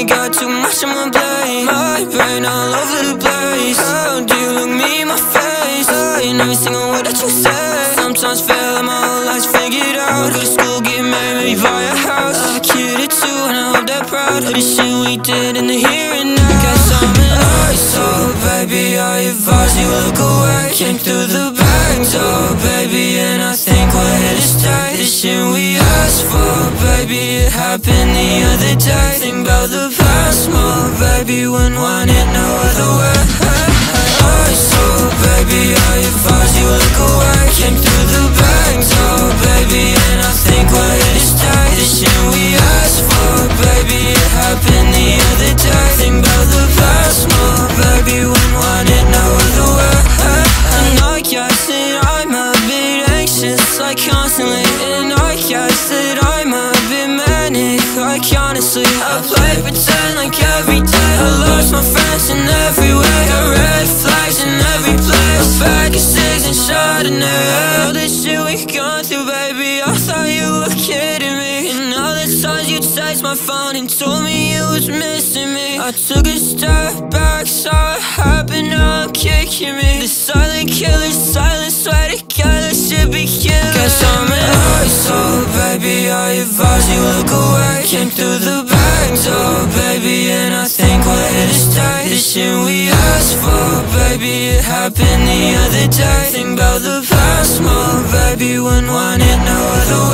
I got too much on my plate My brain all over the place. How do you look me in my face? I ain't every single word that you say. Sometimes feel like my whole life's figured out. Go to school, get married, maybe buy a house. I have a kid or two and I hope they're proud Of the shit we did in the here and now. Cause I'm an eyesore, baby I advise you look away. Came through the back door, baby shit we asked for, baby. It happened the other day. Think about the past more, baby When want it no other way. I saw, baby I advise you look away. Came through the back door, baby And I think we're here to The shit we asked for, baby. It happened the other day. Think about the past more, baby When want it no other way. And I guess that I'm a bit anxious. Like constantly I play pretend like every day. I lost my friends in every way. Got red flags in every place. Bag of cigs and Chardonnay All this shit we gone through, baby. I thought you were kidding me. And all the times you text my phone And told me you was missing me. I took a step back, saw it happen, now I'm kicking me. The silent killer, silent, swear to God, be killing. Guess I'm an asshole, baby, I advise you look away. Came through the we asked for, baby, it happened the other day. Think about the past more, baby, when want it no other